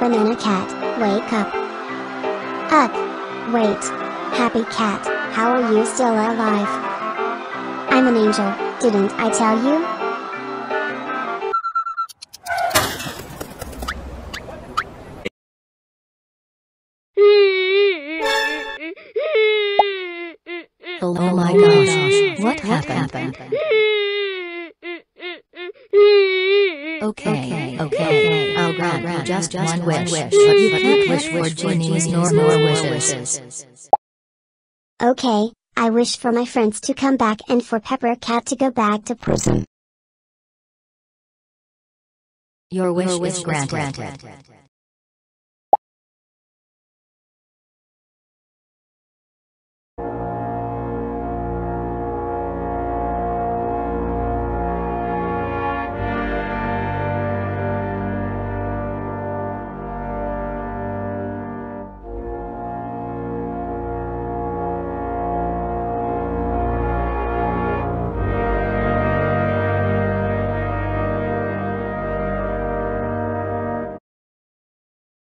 Banana cat, wake up. Up. Wait. Happy cat, how are you still alive? I'm an angel, didn't I tell you? Oh, oh my gosh, what happened? Okay, okay, okay, I'll grant you just one wish, but you can't wish for genies nor more wishes. Okay, I wish for my friends to come back and for Pepper Cat to go back to prison. Your wish is granted.